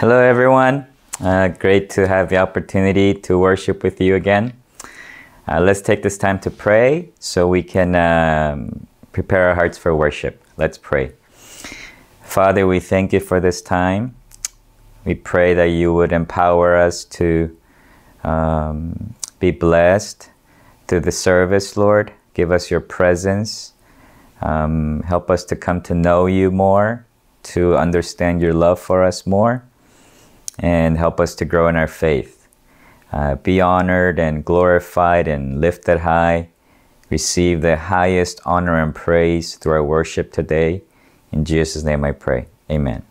Hello, everyone. Uh, great to have the opportunity to worship with you again. Uh, let's take this time to pray so we can um, prepare our hearts for worship. Let's pray. Father, we thank you for this time. We pray that you would empower us to um, be blessed through the service, Lord. Give us your presence. Um, help us to come to know you more, to understand your love for us more, and help us to grow in our faith. Uh, be honored and glorified and lifted high. Receive the highest honor and praise through our worship today. In Jesus' name I pray. Amen.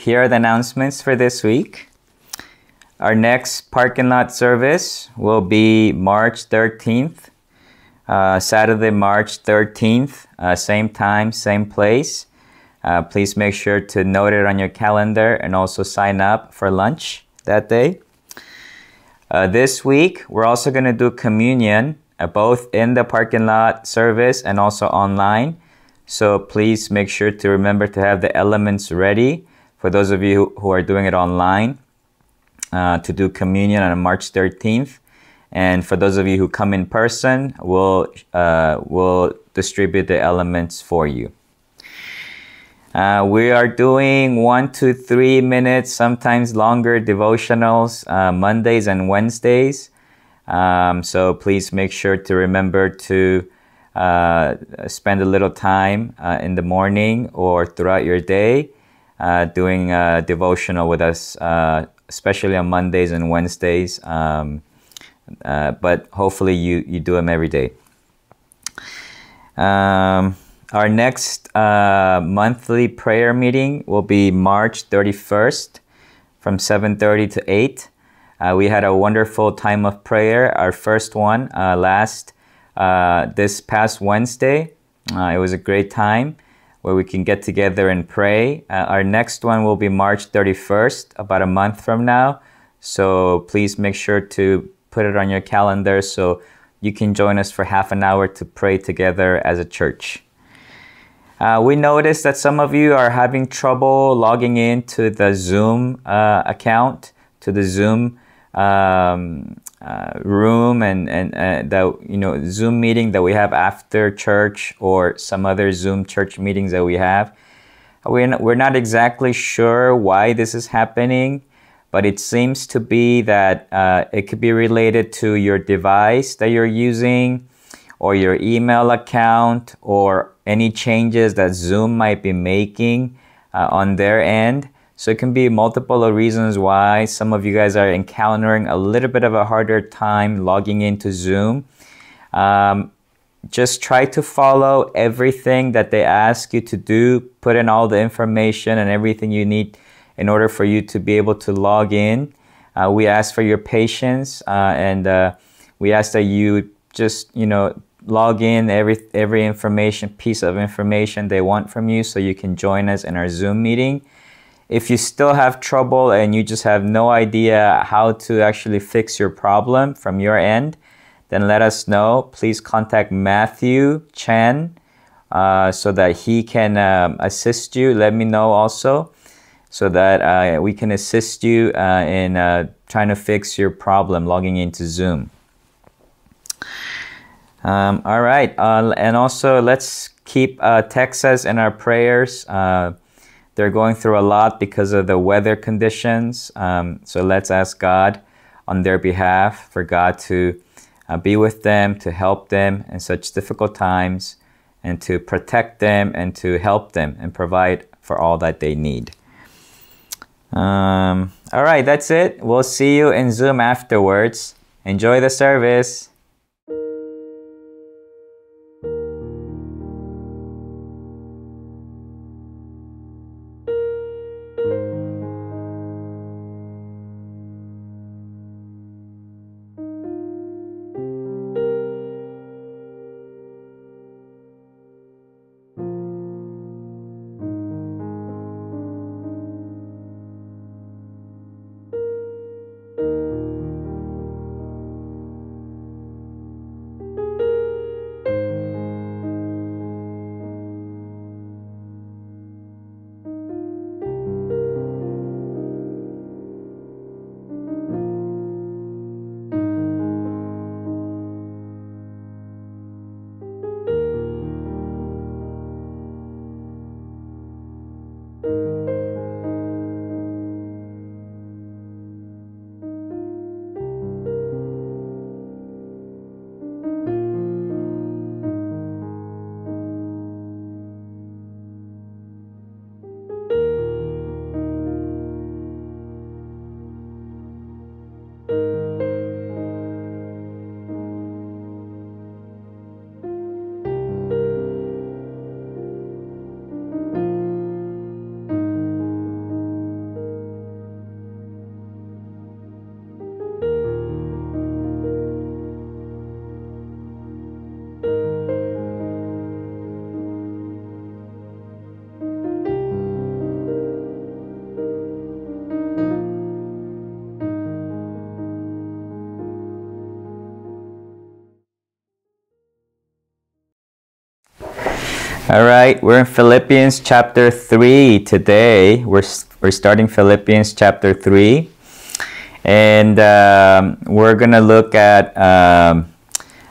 Here are the announcements for this week. Our next parking lot service will be March 13th, uh, Saturday, March 13th, uh, same time, same place. Uh, please make sure to note it on your calendar and also sign up for lunch that day. Uh, this week, we're also going to do communion uh, both in the parking lot service and also online. So please make sure to remember to have the elements ready for those of you who, are doing it online uh, to do communion on March 13th. And for those of you who come in person, we'll, uh, we'll distribute the elements for you. Uh, we are doing one to three minutes, sometimes longer devotionals uh, Mondays and Wednesdays. Um, so please make sure to remember to uh, spend a little time uh, in the morning or throughout your day uh, doing a devotional with us, uh, especially on Mondays and Wednesdays. Um, but hopefully you, you do them every day. Um, our next uh, monthly prayer meeting will be March 31st from 7.30 to 8. Uh, we had a wonderful time of prayer, our first one uh, last uh, this past Wednesday. Uh, it was a great time where we can get together and pray. Uh, our next one will be March 31st, about a month from now. So please make sure to put it on your calendar so you can join us for half an hour to pray together as a church. Uh, we noticed that some of you are having trouble logging into the Zoom uh, account, to the Zoom um, uh, room, and and uh, the you know Zoom meeting that we have after church or some other Zoom church meetings that we have. We're not, we're not exactly sure why this is happening, but it seems to be that uh, it could be related to your device that you're using or your email account or any changes that Zoom might be making uh, on their end. So it can be multiple reasons why some of you guys are encountering a little bit of a harder time logging into Zoom. Um, just try to follow everything that they ask you to do. Put in all the information and everything you need in order for you to be able to log in. Uh, we ask for your patience uh, and uh, we ask that you just, you know, log in every every information piece of information they want from you so you can join us in our Zoom meeting. If you still have trouble and you just have no idea how to actually fix your problem from your end, then let us know. Please contact Matthew Chen uh, so that he can um, assist you. Let me know also so that uh, we can assist you uh, in uh, trying to fix your problem logging into Zoom. Um, all right, uh, and also let's keep uh, Texas in our prayers. They're going through a lot because of the weather conditions. Um, so let's ask God on their behalf for God to uh, be with them, to help them in such difficult times, and to protect them and to help them and provide for all that they need. Um, all right, that's it. We'll see you in Zoom afterwards. Enjoy the service. All right, we're in Philippians chapter 3 today. We're, we're starting Philippians chapter 3. And um, we're going to look at um,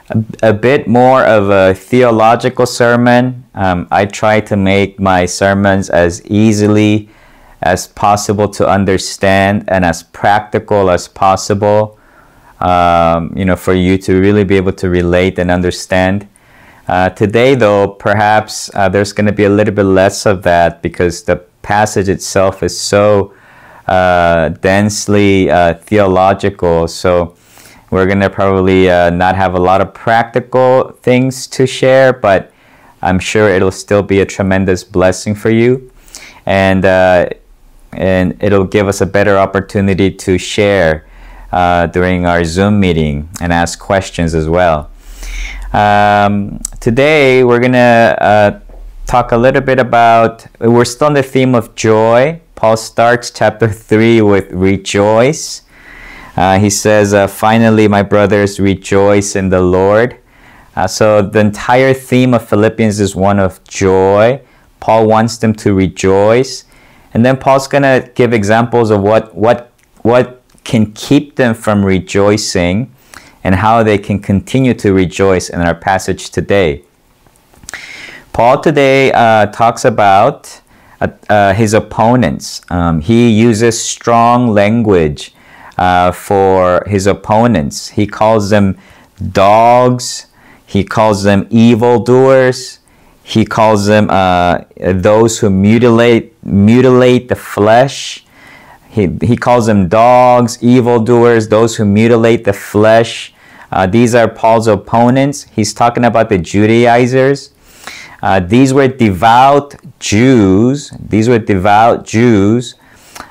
a, a bit more of a theological sermon. Um, I try to make my sermons as easily as possible to understand and as practical as possible. Um, you know, for you to really be able to relate and understand. Uh, today, though, perhaps uh, there's going to be a little bit less of that because the passage itself is so uh, densely uh, theological. So we're going to probably uh, not have a lot of practical things to share, but I'm sure it'll still be a tremendous blessing for you. And, uh, and it'll give us a better opportunity to share during our Zoom meeting and ask questions as well. Um, today we're gonna uh, talk a little bit about. We're still on the theme of joy. Paul starts chapter three with rejoice. Uh, he says, uh, "Finally, my brothers, rejoice in the Lord." Uh, so the entire theme of Philippians is one of joy. Paul wants them to rejoice, and then Paul's gonna give examples of what what what can keep them from rejoicing and how they can continue to rejoice in our passage today. Paul today uh, talks about uh, uh, his opponents. Um, he uses strong language uh, for his opponents. He calls them dogs, he calls them evildoers, he calls them uh, those who mutilate, mutilate the flesh. He, he calls them dogs, evildoers, those who mutilate the flesh. Uh, these are Paul's opponents. He's talking about the Judaizers. Uh, these were devout Jews. These were devout Jews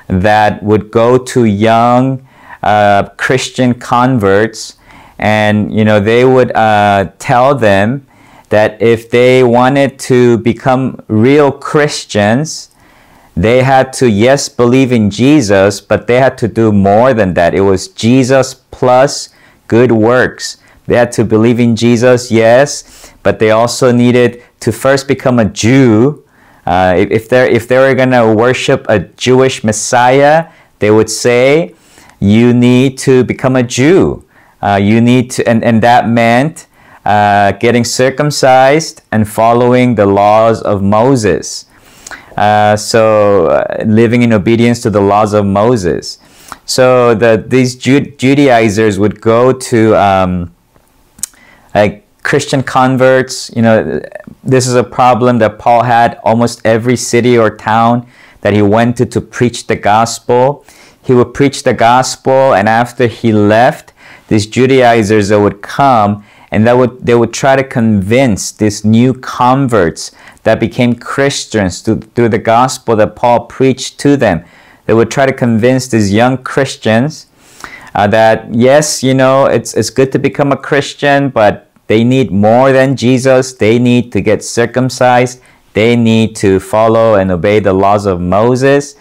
that would go to young uh, Christian converts, and you know they would uh, tell them that if they wanted to become real Christians, they had to, yes, believe in Jesus, but they had to do more than that. It was Jesus plus good works. They had to believe in Jesus, yes, but they also needed to first become a Jew. Uh, if, they if they were going to worship a Jewish Messiah, they would say, you need to become a Jew. Uh, you need to, and, and that meant uh, getting circumcised and following the laws of Moses. Uh, so uh, living in obedience to the laws of Moses. So the, these Judaizers would go to um, like Christian converts. You know, this is a problem that Paul had almost every city or town that he went to to preach the gospel. He would preach the gospel, and after he left, these Judaizers that would come and that would they would try to convince these new converts that became Christians through, through the gospel that Paul preached to them. They would try to convince these young Christians uh, that yes, you know, it's it's good to become a Christian, but they need more than Jesus. They need to get circumcised. They need to follow and obey the laws of Moses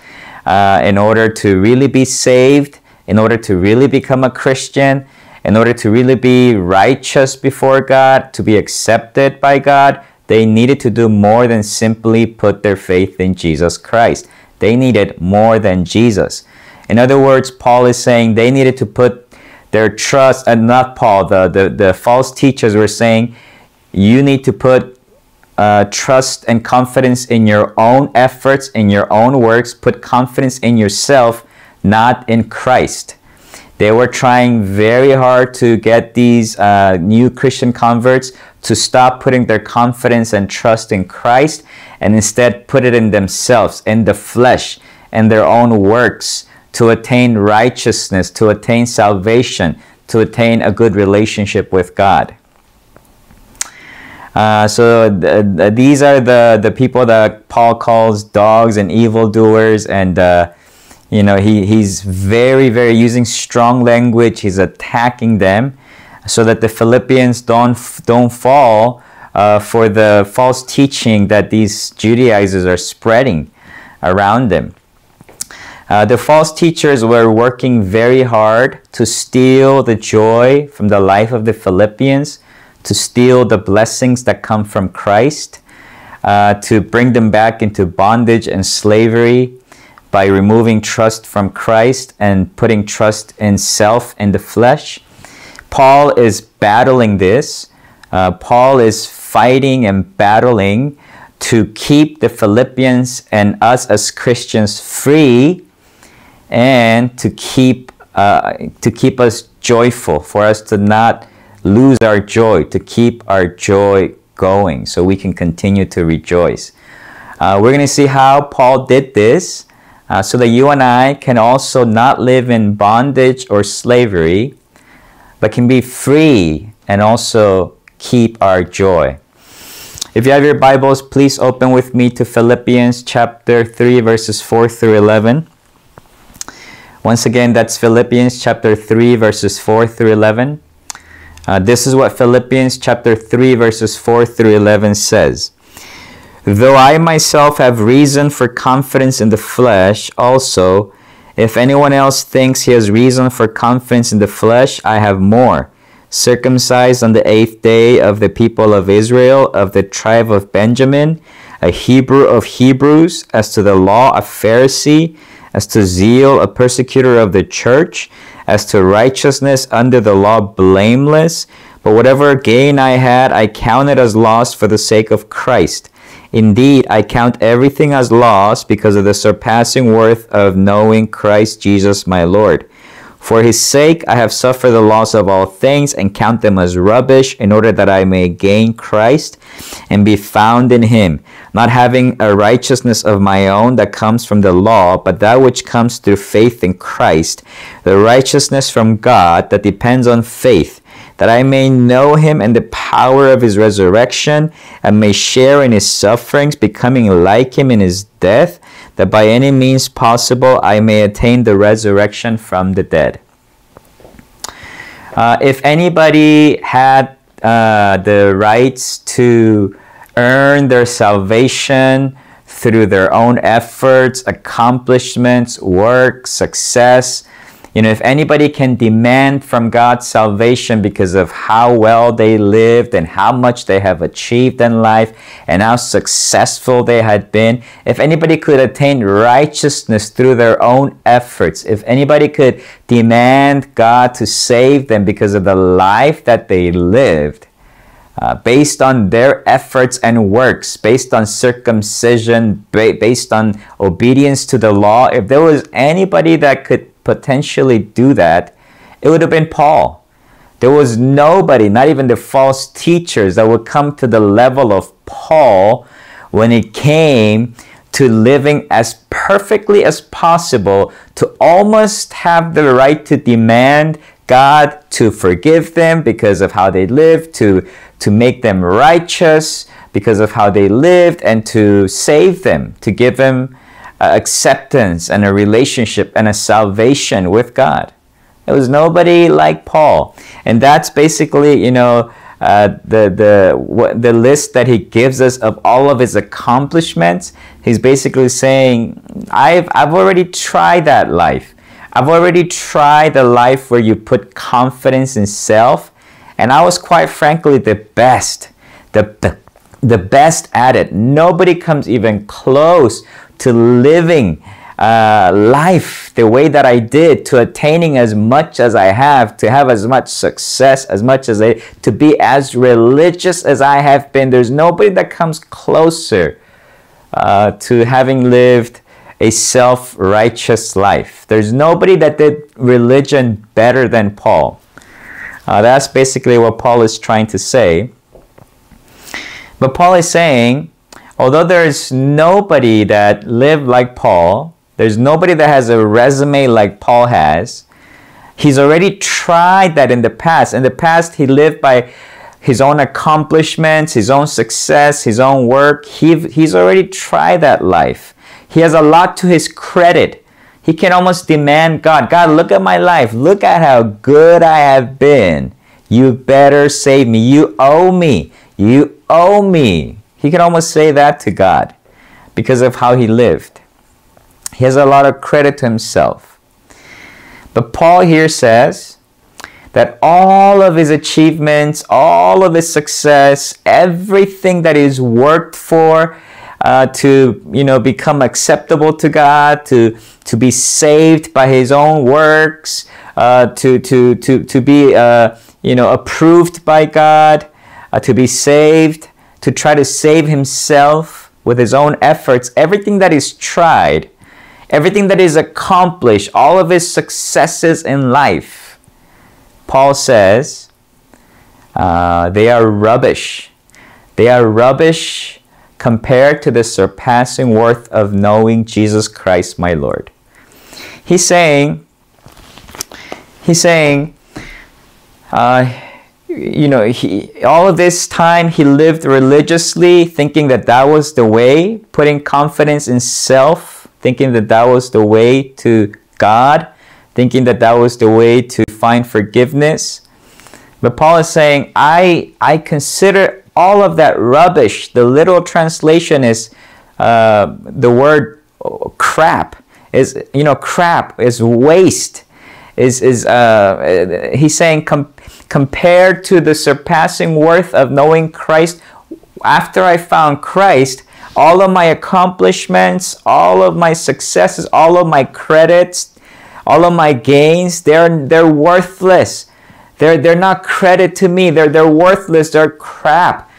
uh, in order to really be saved, in order to really become a Christian in order to really be righteous before God, to be accepted by God, they needed to do more than simply put their faith in Jesus Christ. They needed more than Jesus. In other words, Paul is saying they needed to put their trust, and not Paul, the, the, the false teachers were saying, you need to put uh, trust and confidence in your own efforts, in your own works, put confidence in yourself, not in Christ. They were trying very hard to get these uh, new Christian converts to stop putting their confidence and trust in Christ and instead put it in themselves, in the flesh, in their own works to attain righteousness, to attain salvation, to attain a good relationship with God. Uh, so th- th- these are the, the people that Paul calls dogs and evildoers and uh, you know, he, he's very, very using strong language. He's attacking them so that the Philippians don't, don't fall uh, for the false teaching that these Judaizers are spreading around them. Uh, the false teachers were working very hard to steal the joy from the life of the Philippians, to steal the blessings that come from Christ. uh, to bring them back into bondage and slavery by removing trust from Christ and putting trust in self and the flesh. Paul is battling this. Uh, Paul is fighting and battling to keep the Philippians and us as Christians free and to keep uh, to keep us joyful, for us to not lose our joy, to keep our joy going, so we can continue to rejoice. Uh, we're going to see how Paul did this, uh, so that you and I can also not live in bondage or slavery, but can be free and also keep our joy. If you have your Bibles, please open with me to Philippians chapter 3, verses 4 through 11. Once again, that's Philippians chapter 3, verses 4 through 11. Uh, this is what Philippians chapter 3, verses 4 through 11 says. Though I myself have reason for confidence in the flesh, also, if anyone else thinks he has reason for confidence in the flesh, I have more. Circumcised on the eighth day of the people of Israel, of the tribe of Benjamin, a Hebrew of Hebrews, as to the law, a Pharisee, as to zeal, a persecutor of the church, as to righteousness under the law, blameless. But whatever gain I had, I counted as loss for the sake of Christ. Indeed, I count everything as loss because of the surpassing worth of knowing Christ Jesus my Lord. For his sake I have suffered the loss of all things and count them as rubbish in order that I may gain Christ and be found in him, not having a righteousness of my own that comes from the law, but that which comes through faith in Christ, the righteousness from God that depends on faith that I may know him and the power of his resurrection, and may share in his sufferings, becoming like him in his death, that by any means possible I may attain the resurrection from the dead. Uh, if anybody had uh, the rights to earn their salvation through their own efforts, accomplishments, work, success, you know, if anybody can demand from God salvation because of how well they lived and how much they have achieved in life and how successful they had been, if anybody could attain righteousness through their own efforts, if anybody could demand God to save them because of the life that they lived, uh, based on their efforts and works, based on circumcision, ba- based on obedience to the law, if there was anybody that could potentially do that, it would have been Paul. There was nobody, not even the false teachers, that would come to the level of Paul when it came to living as perfectly as possible to almost have the right to demand God to forgive them because of how they lived, to, to make them righteous because of how they lived, and to save them, to give them acceptance and a relationship and a salvation with God. There was nobody like Paul. And that's basically, you know, uh, the, the, what, the list that he gives us of all of his accomplishments. He's basically saying, I've, I've already tried that life. I've already tried the life where you put confidence in self. And I was quite frankly the best, the, the, the best at it. Nobody comes even close to living uh, life the way that I did, to attaining as much as I have, to have as much success, as much as I, to be as religious as I have been. There's nobody that comes closer uh, to having lived a self righteous life. There's nobody that did religion better than Paul. Uh, that's basically what Paul is trying to say. But Paul is saying, although there's nobody that lived like Paul, there's nobody that has a resume like Paul has. He's already tried that in the past. In the past, he lived by his own accomplishments, his own success, his own work. He, he's already tried that life. He has a lot to his credit. He can almost demand God, God, look at my life. Look at how good I have been. You better save me. You owe me. You owe me. He can almost say that to God because of how he lived. He has a lot of credit to himself. But Paul here says that all of his achievements, all of his success, everything that he's worked for uh, to you know become acceptable to God, to to be saved by his own works, uh, to to to to be uh, you know approved by God, uh, to be saved, to try to save himself with his own efforts. Everything that he's tried, everything that he's accomplished, all of his successes in life, Paul says, uh, they are rubbish. They are rubbish compared to the surpassing worth of knowing Jesus Christ my Lord. He's saying, he's saying, uh, you know, he, all of this time he lived religiously, thinking that that was the way, putting confidence in self, thinking that that was the way to God, thinking that that was the way to find forgiveness. But Paul is saying, I, I consider all of that rubbish. The literal translation is uh, the word crap. Is you know crap is waste. Is is uh, he's saying compared to the surpassing worth of knowing Christ. After I found Christ, all of my accomplishments, all of my successes, all of my credits, all of my gains, they're they're worthless. They're they're not credit to me. They're they're worthless. They're crap.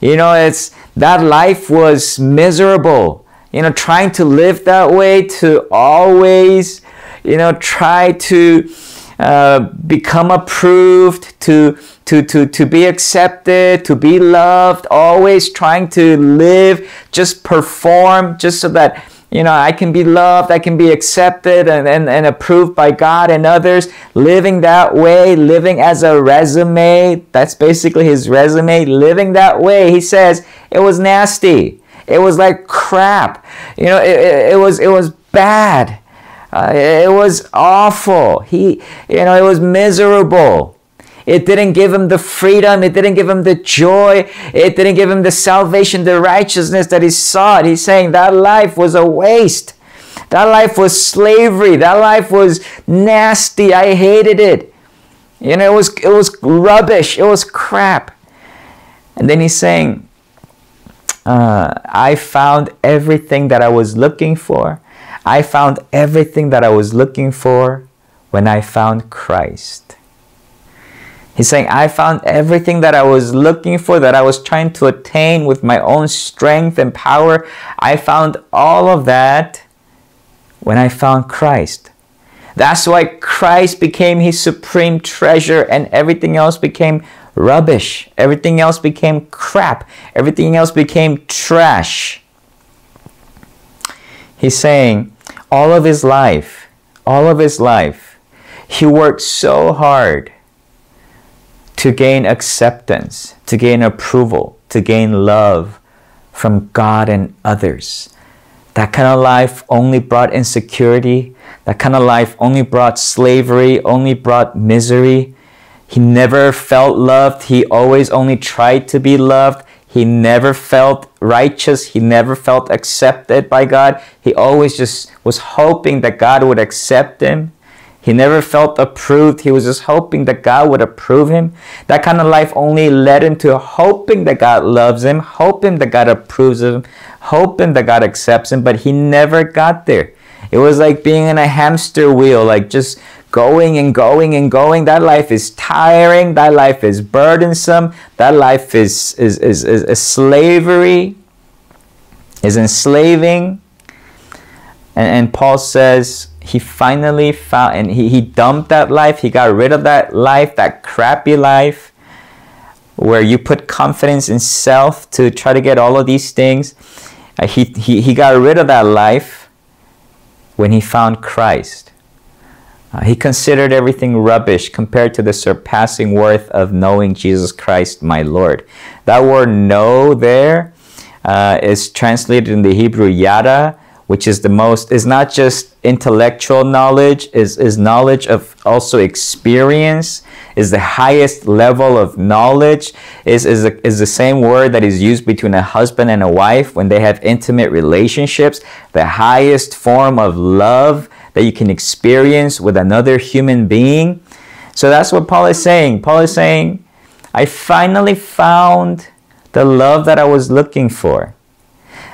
You know, it's that life was miserable. You know, trying to live that way to always, you know, try to uh, become approved, to to to to be accepted, to be loved, always trying to live, just perform, just so that you know, I can be loved, I can be accepted and, and, and approved by God and others. Living that way, living as a resume, that's basically his resume. Living that way, he says, it was nasty. It was like crap. You know, it, it, it was it was bad. Uh, it was awful. He, you know, it was miserable. It didn't give him the freedom. It didn't give him the joy. It didn't give him the salvation, the righteousness that he sought. He's saying that life was a waste. That life was slavery. That life was nasty. I hated it. You know, it was it was rubbish. It was crap. And then he's saying, uh, I found everything that I was looking for. I found everything that I was looking for when I found Christ. He's saying, I found everything that I was looking for, that I was trying to attain with my own strength and power. I found all of that when I found Christ. That's why Christ became his supreme treasure and everything else became rubbish. Everything else became crap. Everything else became trash. He's saying, all of his life, all of his life, he worked so hard to gain acceptance, to gain approval, to gain love from God and others. That kind of life only brought insecurity. That kind of life only brought slavery, only brought misery. He never felt loved. He always only tried to be loved. He never felt righteous. He never felt accepted by God. He always just was hoping that God would accept him. He never felt approved. He was just hoping that God would approve him. That kind of life only led him to hoping that God loves him, hoping that God approves of him, hoping that God accepts him, but he never got there. It was like being in a hamster wheel, like just going and going and going. That life is tiring. That life is burdensome. That life is, is, is, is, is slavery, is enslaving. And, and Paul says, he finally found and he, he dumped that life he got rid of that life that crappy life where you put confidence in self to try to get all of these things uh, he, he, he got rid of that life when he found christ uh, he considered everything rubbish compared to the surpassing worth of knowing jesus christ my lord. That word know there uh, is translated in the hebrew yada which is the most is not just intellectual knowledge is is knowledge of also experience is the highest level of knowledge is is, a, is the same word that is used between a husband and a wife when they have intimate relationships the highest form of love that you can experience with another human being So that's what Paul is saying. Paul is saying, I finally found the love that I was looking for.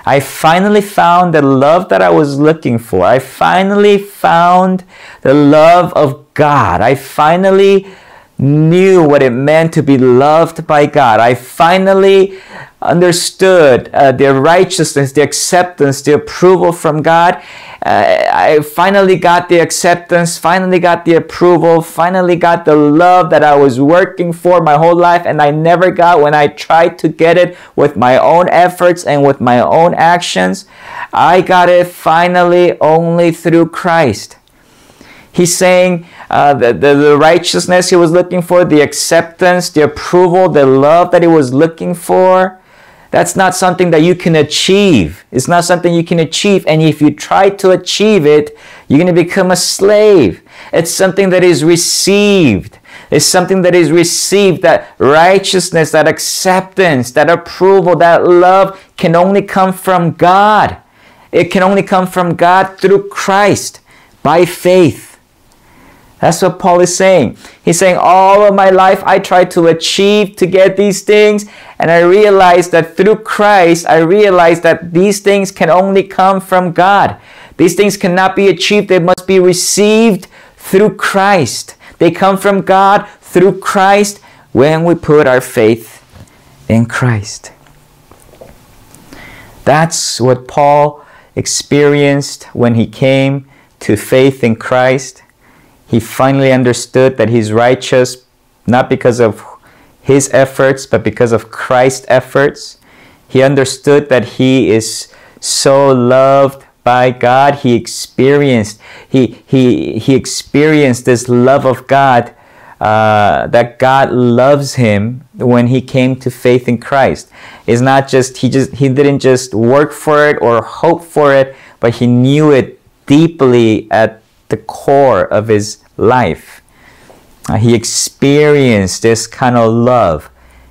I finally found the love that I was looking for. I finally found the love of God. I finally knew what it meant to be loved by God. I finally understood uh, the righteousness, the acceptance, the approval from God. Uh, I finally got the acceptance, finally got the approval, finally got the love that I was working for my whole life and I never got when I tried to get it with my own efforts and with my own actions. I got it finally only through Christ. He's saying uh, the, the, the righteousness he was looking for, the acceptance, the approval, the love that he was looking for. That's not something that you can achieve. It's not something you can achieve. And if you try to achieve it, you're going to become a slave. It's something that is received. It's something that is received. That righteousness, that acceptance, that approval, that love can only come from God. It can only come from God through Christ by faith. That's what Paul is saying. He's saying, All of my life I tried to achieve to get these things, and I realized that through Christ, I realized that these things can only come from God. These things cannot be achieved, they must be received through Christ. They come from God through Christ when we put our faith in Christ. That's what Paul experienced when he came to faith in Christ. He finally understood that he's righteous not because of his efforts, but because of Christ's efforts. He understood that he is so loved by God. He experienced he he he experienced this love of God. Uh, that God loves him when he came to faith in Christ. It's not just he just he didn't just work for it or hope for it, but he knew it deeply at the core of his life. Uh, he experienced this kind of love.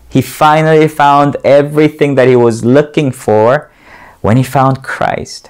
He finally found everything that he was looking for when he found Christ.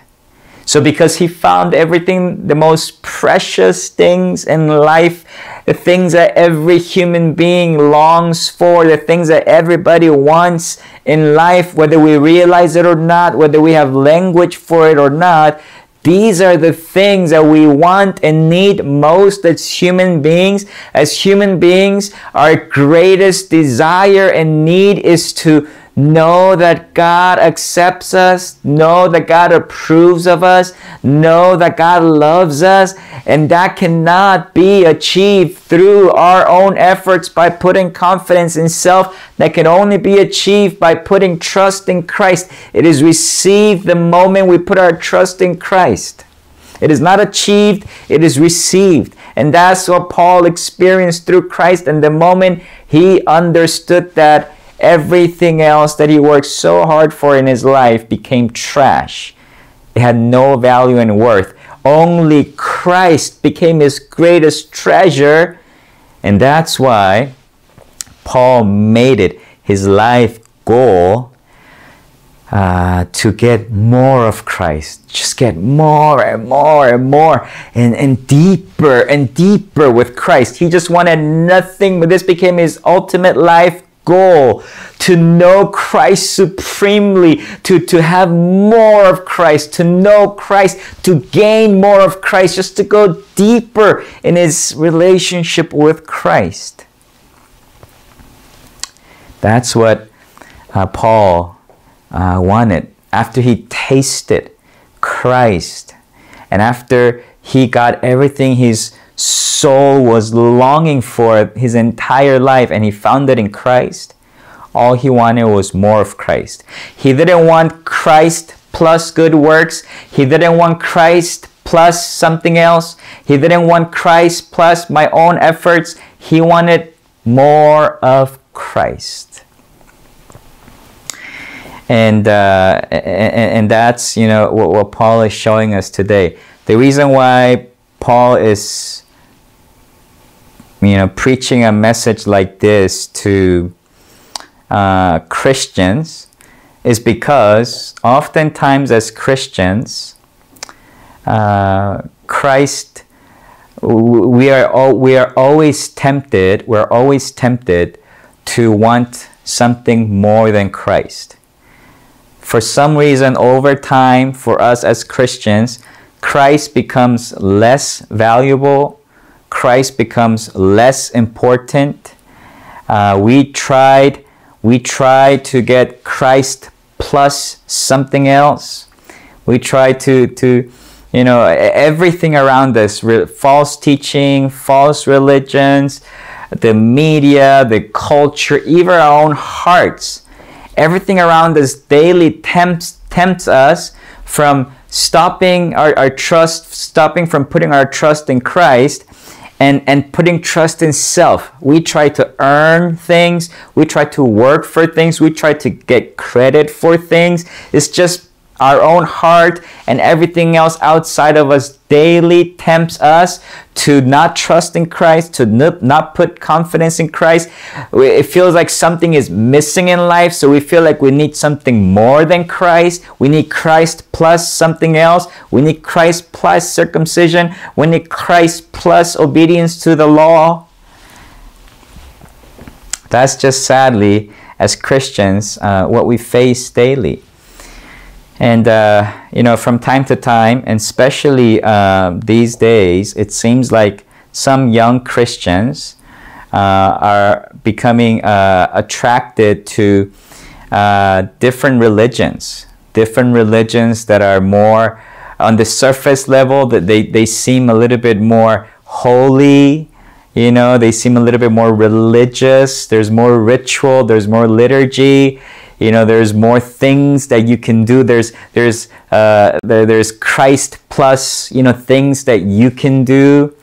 So, because he found everything, the most precious things in life, the things that every human being longs for, the things that everybody wants in life, whether we realize it or not, whether we have language for it or not, these are the things that we want and need most as human beings. As human beings, our greatest desire and need is to Know that God accepts us. Know that God approves of us. Know that God loves us. And that cannot be achieved through our own efforts by putting confidence in self. That can only be achieved by putting trust in Christ. It is received the moment we put our trust in Christ. It is not achieved, it is received. And that's what Paul experienced through Christ. And the moment he understood that, Everything else that he worked so hard for in his life became trash. It had no value and worth. Only Christ became his greatest treasure. And that's why Paul made it his life goal uh, to get more of Christ. Just get more and more and more and, and deeper and deeper with Christ. He just wanted nothing, but this became his ultimate life goal to know Christ supremely, to, to have more of Christ, to know Christ, to gain more of Christ, just to go deeper in his relationship with Christ. That's what uh, Paul uh, wanted after he tasted Christ and after he got everything his soul was longing for his entire life and he found it in Christ, all he wanted was more of Christ. He didn't want Christ plus good works. He didn't want Christ plus something else. He didn't want Christ plus my own efforts. He wanted more of Christ. And, uh, and, that's, you know, what, what Paul is showing us today. The reason why Paul is you know, preaching a message like this to uh, Christians is because oftentimes as Christians, uh, Christ we are all, we are always tempted. We're always tempted to want something more than Christ. For some reason, over time, for us as Christians, Christ becomes less valuable. Christ becomes less important. Uh, we tried we tried to get Christ plus something else. We tried to to you know everything around us false teaching, false religions, the media, the culture, even our own hearts. Everything around us daily tempts tempts us from stopping our, our trust, stopping from putting our trust in Christ and, and putting trust in self. We try to earn things, we try to work for things, we try to get credit for things. It's just our own heart and everything else outside of us daily tempts us to not trust in Christ, to not put confidence in Christ. It feels like something is missing in life, so we feel like we need something more than Christ. We need Christ plus something else. We need Christ plus circumcision. We need Christ plus obedience to the law. That's just sadly, as Christians, uh, what we face daily. And, uh, you know, from time to time, and especially uh, these days, it seems like some young Christians uh, are becoming uh, attracted to uh, different religions, different religions that are more on the surface level, that they, they seem a little bit more holy, you know, they seem a little bit more religious. There's more ritual, there's more liturgy you know there's more things that you can do. There's there's uh, there, there's christ plus you know things that you can do.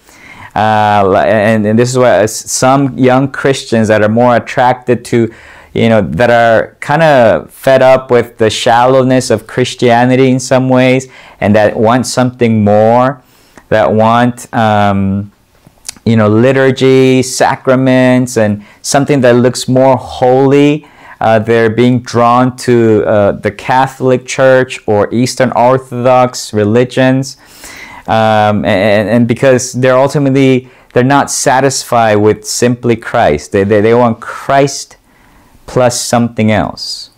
Uh, and, and this is why some young christians that are more attracted to you know that are kind of fed up with the shallowness of christianity in some ways and that want something more that want um, you know liturgy sacraments and something that looks more holy uh, they're being drawn to uh, the Catholic Church or Eastern Orthodox religions, um, and, and because they're ultimately they're not satisfied with simply Christ. They, they, they want Christ plus something else.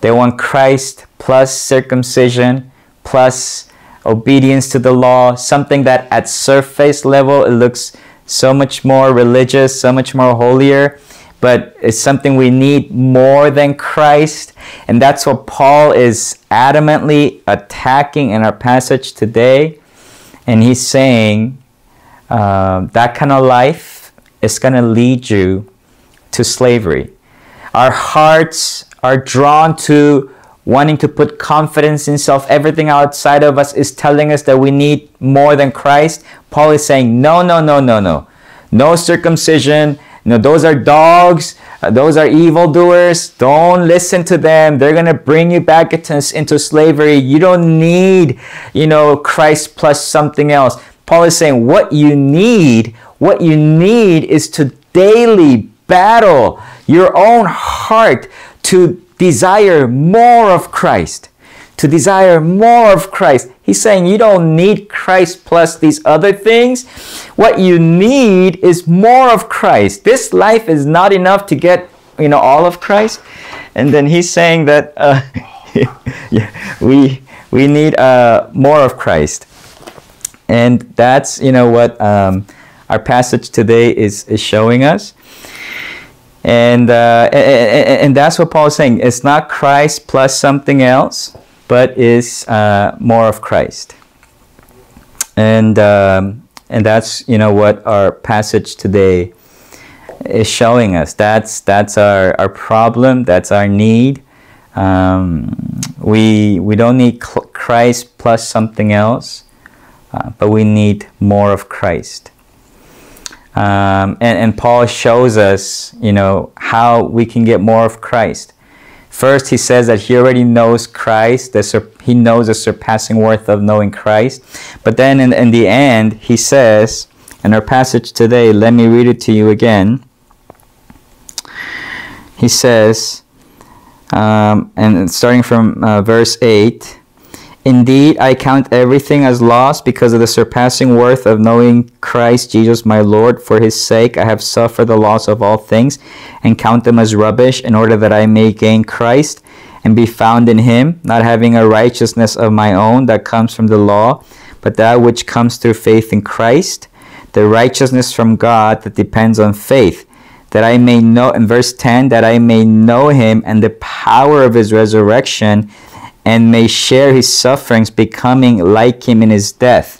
They want Christ plus circumcision plus obedience to the law, something that at surface level it looks so much more religious, so much more holier but it's something we need more than Christ. And that's what Paul is adamantly attacking in our passage today. And he's saying uh, that kind of life is going to lead you to slavery. Our hearts are drawn to wanting to put confidence in self. Everything outside of us is telling us that we need more than Christ. Paul is saying, no, no, no, no, no. No circumcision, you know, those are dogs. Uh, those are evildoers. Don't listen to them. They're going to bring you back into, into slavery. You don't need, you know, Christ plus something else. Paul is saying what you need, what you need is to daily battle your own heart to desire more of Christ to desire more of Christ. He's saying you don't need Christ plus these other things. What you need is more of Christ. This life is not enough to get, you know, all of Christ. And then he's saying that uh, yeah, we we need uh, more of Christ. And that's, you know, what um, our passage today is, is showing us. And, uh, and, and that's what Paul is saying. It's not Christ plus something else but is uh, more of Christ. And, um, and that's, you know, what our passage today is showing us. That's, that's our, our problem, that's our need. Um, we, we don't need Christ plus something else, uh, but we need more of Christ. Um, and, and Paul shows us, you know, how we can get more of Christ. First, he says that he already knows Christ, that he knows the surpassing worth of knowing Christ. But then in, in the end, he says, in our passage today, let me read it to you again. He says, um, and starting from uh, verse 8, Indeed, I count everything as loss because of the surpassing worth of knowing Christ Jesus my Lord. For his sake, I have suffered the loss of all things and count them as rubbish in order that I may gain Christ and be found in him, not having a righteousness of my own that comes from the law, but that which comes through faith in Christ, the righteousness from God that depends on faith. That I may know, in verse 10, that I may know him and the power of his resurrection and may share his sufferings, becoming like him in his death.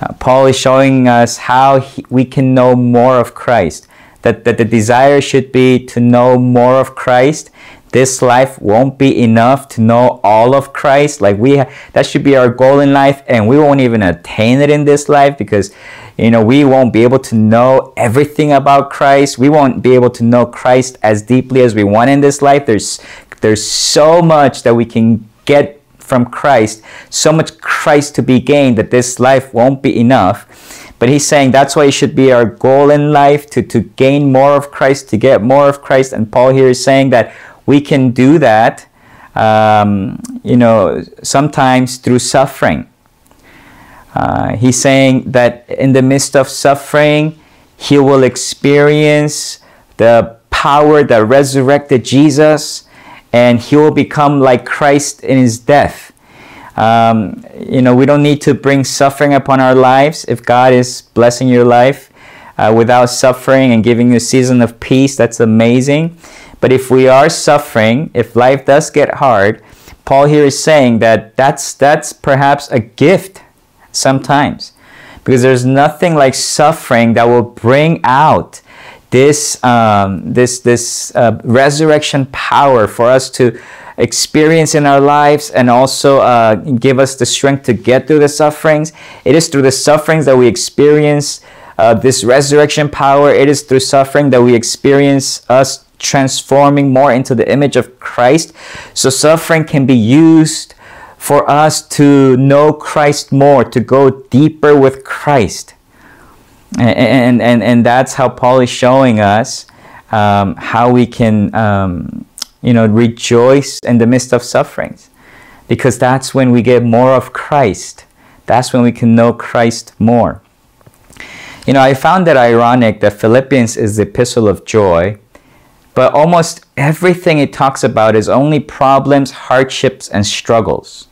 Uh, Paul is showing us how he, we can know more of Christ. That, that the desire should be to know more of Christ. This life won't be enough to know all of Christ. Like we, ha- that should be our goal in life, and we won't even attain it in this life because, you know, we won't be able to know everything about Christ. We won't be able to know Christ as deeply as we want in this life. There's, there's so much that we can get from Christ, so much Christ to be gained that this life won't be enough. But he's saying that's why it should be our goal in life to, to gain more of Christ, to get more of Christ. And Paul here is saying that we can do that, um, you know, sometimes through suffering. Uh, he's saying that in the midst of suffering, he will experience the power that resurrected Jesus and he will become like Christ in his death. Um, you know, we don't need to bring suffering upon our lives. If God is blessing your life uh, without suffering and giving you a season of peace, that's amazing. But if we are suffering, if life does get hard, Paul here is saying that that's that's perhaps a gift sometimes, because there's nothing like suffering that will bring out this um, this this uh, resurrection power for us to experience in our lives and also uh, give us the strength to get through the sufferings. It is through the sufferings that we experience uh, this resurrection power. It is through suffering that we experience us transforming more into the image of Christ. So suffering can be used for us to know Christ more, to go deeper with Christ. And, and, and, that's how Paul is showing us um, how we can, um, you know, rejoice in the midst of sufferings. Because that's when we get more of Christ. That's when we can know Christ more. You know, I found it ironic that Philippians is the epistle of joy, but almost everything it talks about is only problems, hardships, and struggles.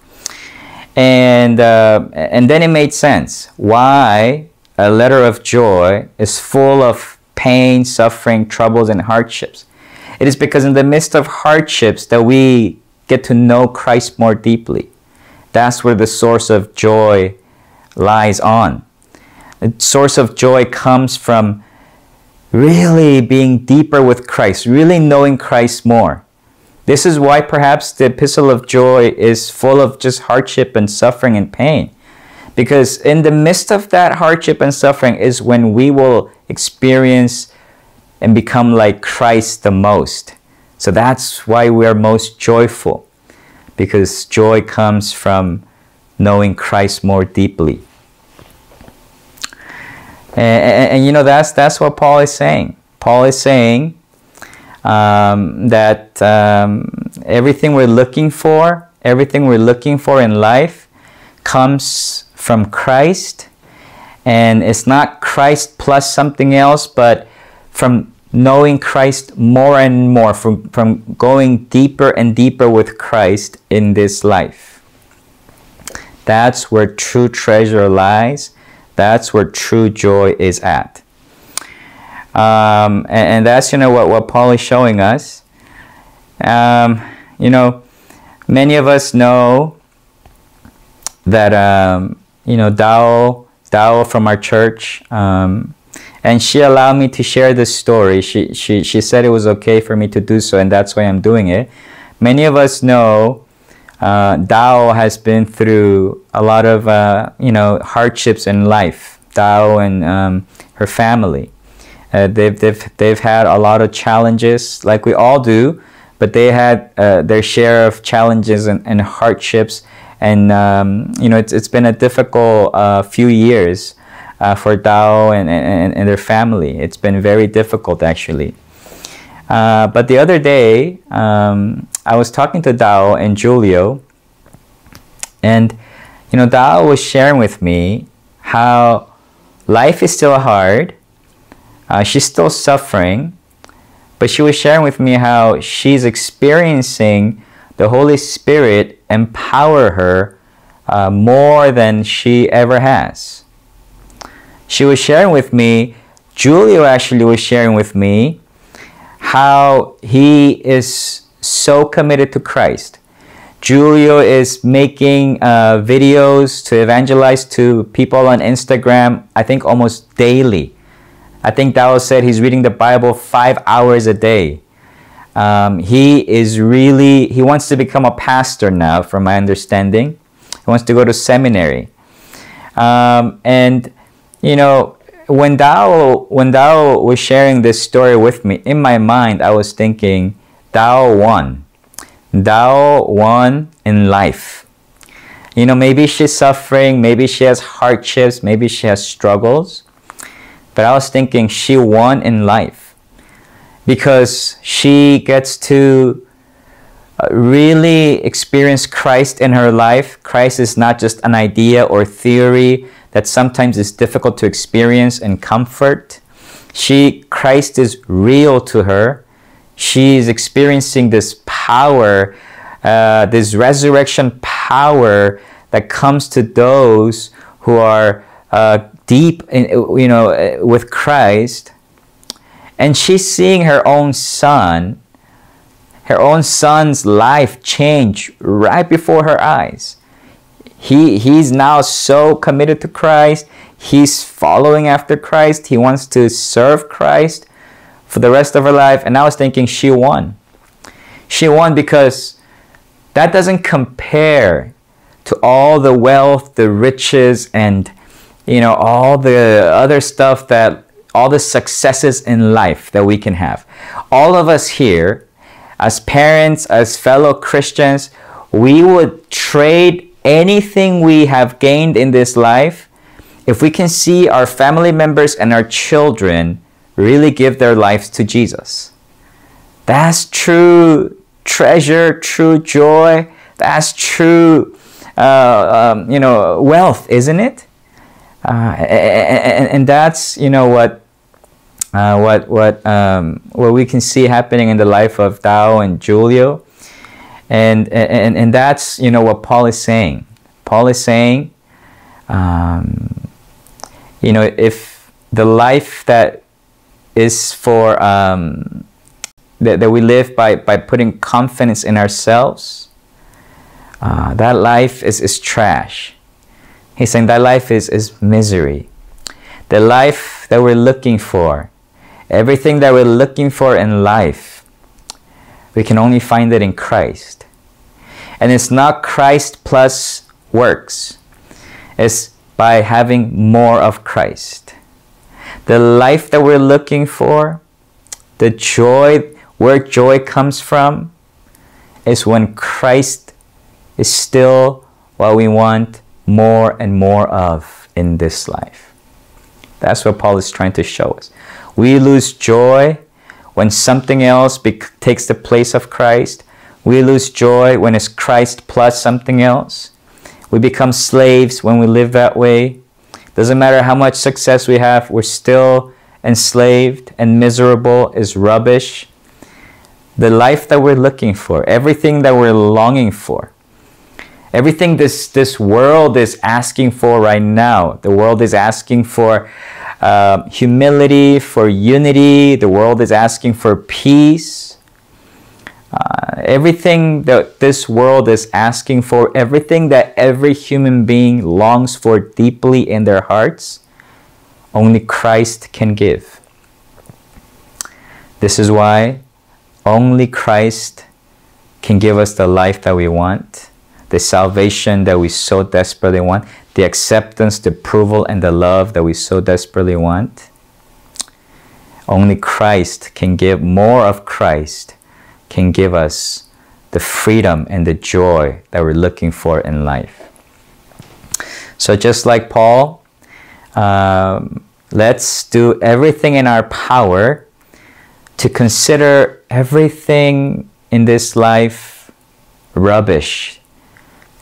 And, uh, and then it made sense why a letter of joy is full of pain, suffering, troubles, and hardships. It is because in the midst of hardships that we get to know Christ more deeply. That's where the source of joy lies on. The source of joy comes from really being deeper with Christ, really knowing Christ more. This is why perhaps the epistle of joy is full of just hardship and suffering and pain. Because in the midst of that hardship and suffering is when we will experience and become like Christ the most. So that's why we are most joyful. Because joy comes from knowing Christ more deeply. And, and, and, you know that's that's what Paul is saying. Paul is saying um, that um, everything we're looking for, everything we're looking for in life, comes from Christ, and it's not Christ plus something else, but from knowing Christ more and more, from, from going deeper and deeper with Christ in this life. That's where true treasure lies that's where true joy is at. Um, and, and, that's, you know, what, what Paul is showing us. Um, you know, many of us know that, um, you know, Dao, Dao from our church, um, and she allowed me to share this story. She, she, she said it was okay for me to do so, and that's why I'm doing it. Many of us know uh, Dao has been through a lot of uh, you know hardships in life. Dao and um, her family, uh, they've they've they've had a lot of challenges, like we all do, but they had uh, their share of challenges and, and hardships, and um, you know it's it's been a difficult uh, few years uh, for Dao and, and and their family. It's been very difficult actually. Uh, but the other day, um, I was talking to Dao and Julio, And, you know, Dao was sharing with me how life is still hard. Uh, she's still suffering. But she was sharing with me how she's experiencing the Holy Spirit empower her uh, more than she ever has. She was sharing with me, Julio actually was sharing with me how he is so committed to Christ. Julio is making uh, videos to evangelize to people on Instagram, I think almost daily. I think Dao said he's reading the Bible five hours a day. Um, he is really, he wants to become a pastor now, from my understanding. He wants to go to seminary. Um, and, you know, when Dao, when Dao was sharing this story with me, in my mind, I was thinking, Dao won. Dao won in life. You know, maybe she's suffering, maybe she has hardships, maybe she has struggles. But I was thinking she won in life because she gets to uh, really experience Christ in her life. Christ is not just an idea or theory that sometimes is difficult to experience and comfort. She Christ is real to her. She is experiencing this power, uh, this resurrection power that comes to those who are uh, deep, in, you know, with Christ. And she's seeing her own son, her own son's life change right before her eyes. He, he's now so committed to Christ. He's following after Christ. He wants to serve Christ for the rest of her life. And I was thinking she won. She won because that doesn't compare to all the wealth, the riches, and you know all the other stuff that all the successes in life that we can have. All of us here, as parents, as fellow Christians, we would trade anything we have gained in this life if we can see our family members and our children really give their lives to Jesus. That's true treasure, true joy. That's true, uh, um, you know, wealth, isn't it? Uh, and, and, that's you know what uh, what what um, what we can see happening in the life of Dao and Julio, and and and that's you know what Paul is saying. Paul is saying, um, you know, if the life that is for um, that, that we live by by putting confidence in ourselves, uh, that life is is trash He's saying that life is, is misery. The life that we're looking for, everything that we're looking for in life, we can only find it in Christ. And it's not Christ plus works, it's by having more of Christ. The life that we're looking for, the joy, where joy comes from, is when Christ is still what we want more and more of in this life. That's what Paul is trying to show us. We lose joy when something else takes the place of Christ. We lose joy when it's Christ plus something else. We become slaves when we live that way. Doesn't matter how much success we have, we're still enslaved and miserable is rubbish. The life that we're looking for, everything that we're longing for, Everything this, this world is asking for right now, the world is asking for uh, humility, for unity, the world is asking for peace. Uh, everything that this world is asking for, everything that every human being longs for deeply in their hearts, only Christ can give. This is why only Christ can give us the life that we want the salvation that we so desperately want, the acceptance, the approval, and the love that we so desperately want. Only Christ can give more of Christ, can give us the freedom and the joy that we're looking for in life. So, just like Paul, um, let's do everything in our power to consider everything in this life rubbish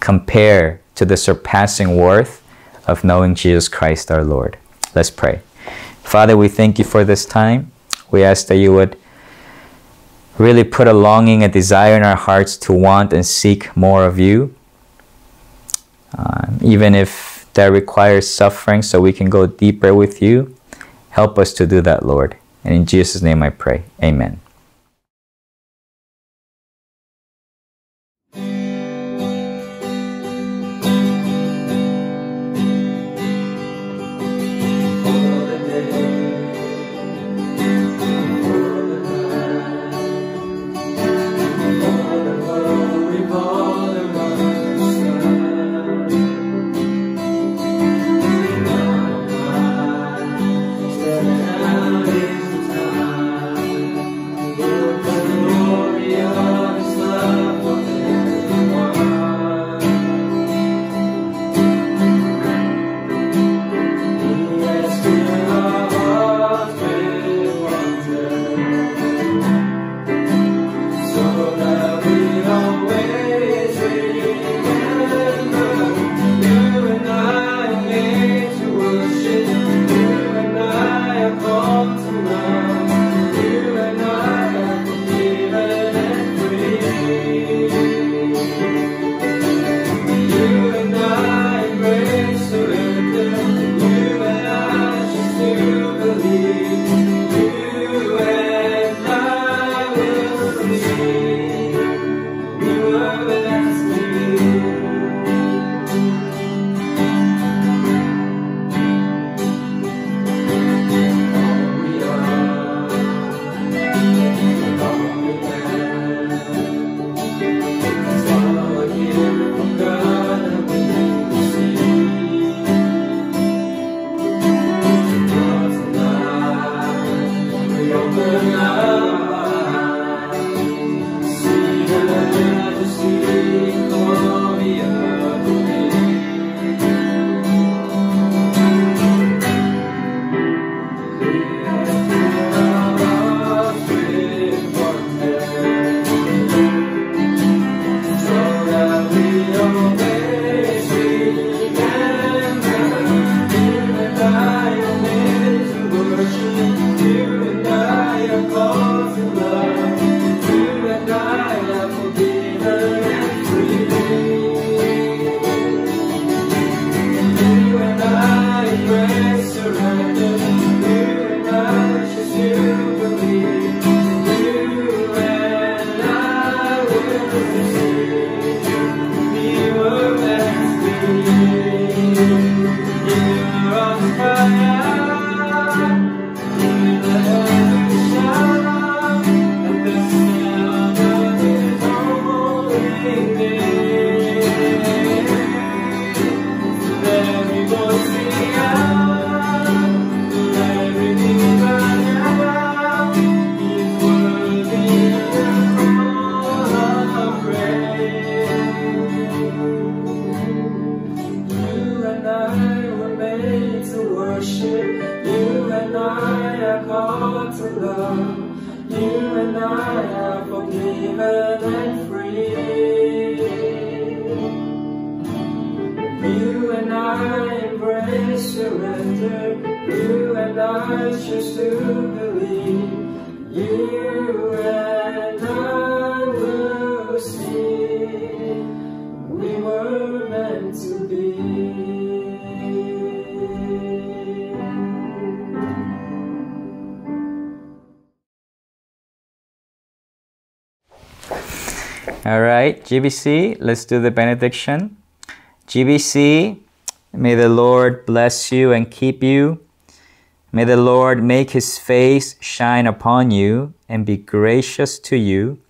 compare to the surpassing worth of knowing Jesus Christ our Lord. Let's pray. Father, we thank you for this time. We ask that you would really put a longing, a desire in our hearts to want and seek more of you. Um, even if that requires suffering, so we can go deeper with you, help us to do that, Lord. And in Jesus' name I pray. Amen. GBC, let's do the benediction. GBC, may the Lord bless you and keep you. May the Lord make his face shine upon you and be gracious to you.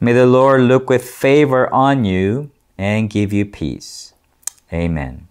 May the Lord look with favor on you and give you peace. Amen.